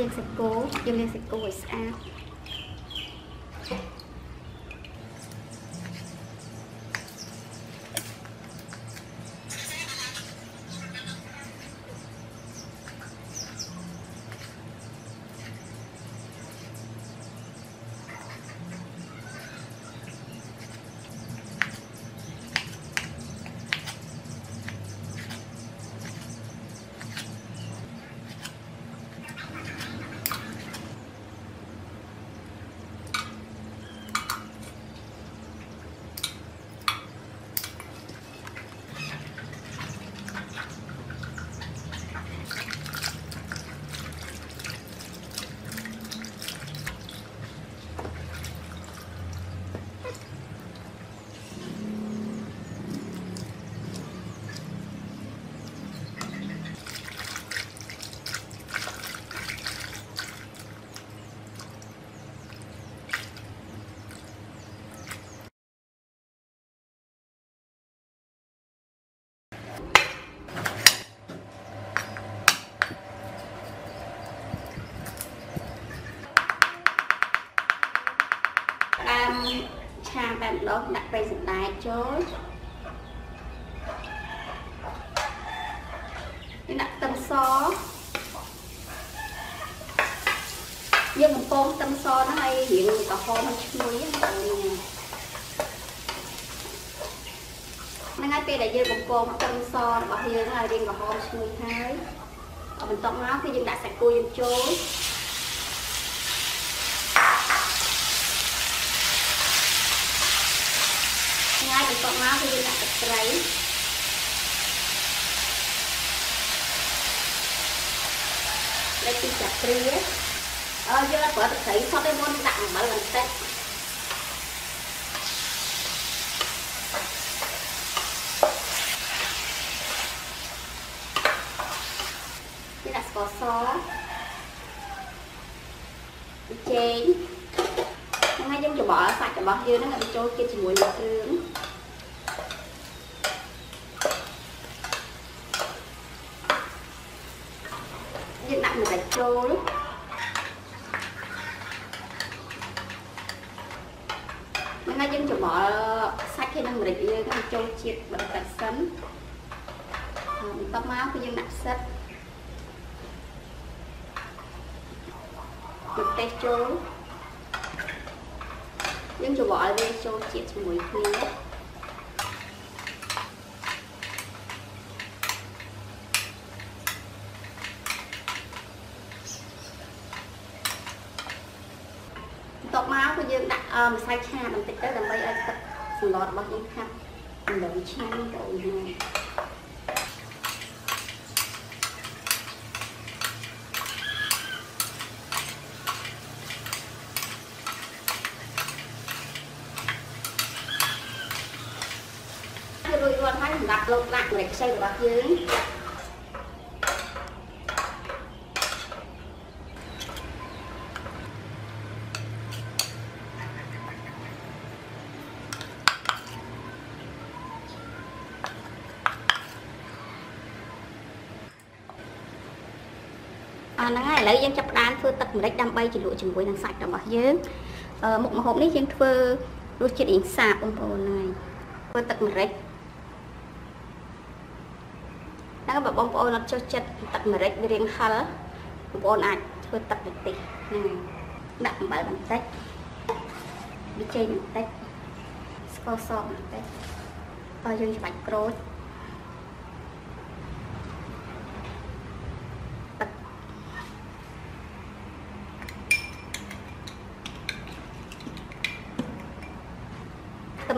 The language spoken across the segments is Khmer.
លាងសាច់គោយើងលាងសាច់គោឲ្យស្អាត ដើមឆាតែម្ដងដាក់ប្រេងសណ្តែកចូលយើងដាក់ខ្ទឹមសយើងបំពងខ្ទឹមសហ្នឹងឲ្យរៀងក្រហមឲ្យឈ្ងុយហ្នឹងហ្នឹងហើយពេលដែលយើងបំពងខ្ទឹមសរបស់យើងឲ្យរៀងក្រហមឈ្ងុយហើយបន្ទាប់មកគឺយើងដាក់សាច់គោយើងចូល ថ្ងៃបន្ទាប់មកគឺយើងដាក់ទឹកត្រីលេខពីចាក់ព្រាអឺយើងអត់ប្រើទឹកត្រីសុទ្ធទេមុនដាក់អំបិលបន្តិចយើងដាក់ស្ករសចេងថ្ងៃយើងច្បល់សាច់របស់យើងហ្នឹងឲ្យចូលជាតិជាមួយនឹងគ្រឿង យើងដាក់ម្រេចចូលថ្ងៃយើងច្បល់សាច់គ្នានឹងម្រេចយើងឲ្យចូលជាតិបន្តិចសិនបន្ទាប់មកគឺយើងដាក់ផ្សិតទឹកទេសចូលយើងច្របល់វាចូលជាតិជាមួយគ្នា បន្ទាប់មកគឺយើងដាក់ម្សៅឆាបន្តិចទៅដើម្បីឲ្យទឹកសម្លរបស់យើងខាប់ម្លងឆ្ងាញ់ទៅអូនណារួចរាល់ហើយសម្រាប់លោកដាក់ម្រេចខ្ចីរបស់យើង អាហ្នឹងហើយឥឡូវយើងចាប់ផ្ដើមធ្វើទឹកម្រេចដើម្បីជ្រលក់ជាមួយនឹងសាច់របស់យើងមុខម្ហូបនេះយើងធ្វើរសជាតិរៀងសាបបងប្អូនហ្នឹងហើយធ្វើទឹកម្រេចហ្នឹងបើបងប្អូនអត់ចុះចិត្តទឹកម្រេចវារៀងហិលបងប្អូនអាចធ្វើទឹកបន្តិចហ្នឹងហើយដាក់អំបិលបន្តិចប៊ីចេងបន្តិចស្ករសបន្តិចតើយើងច្បាច់ក្រូច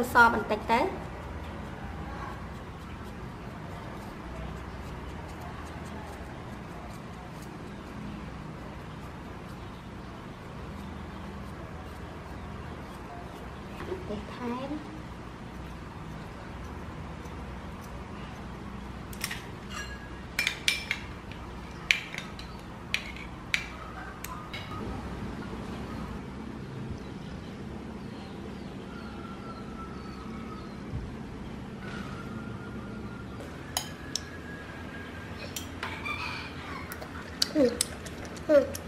ខ្ទឹមសបន្តិចទៅទេសថែម Hmm. Hmm.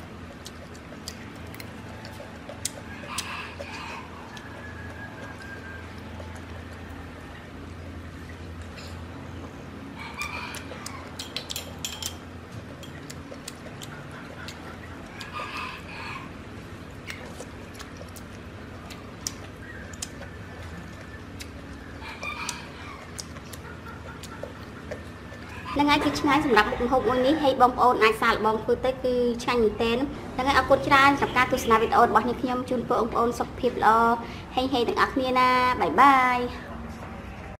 ហ្នឹងហើយគឺឆ្ងាញ់សម្រាប់មុខម្ហូបមួយនេះហើយបងប្អូនអាចសាកល្បងធ្វើទៅគឺឆ្ងាញ់មែនទែនហ្នឹងហើយអរគុណច្រើនសម្រាប់ការទស្សនាវីដេអូរបស់នេះខ្ញុំជូនពរបងប្អូនសុខភាពល្អហេងហេងទាំងអស់គ្នាណាបាយបាយ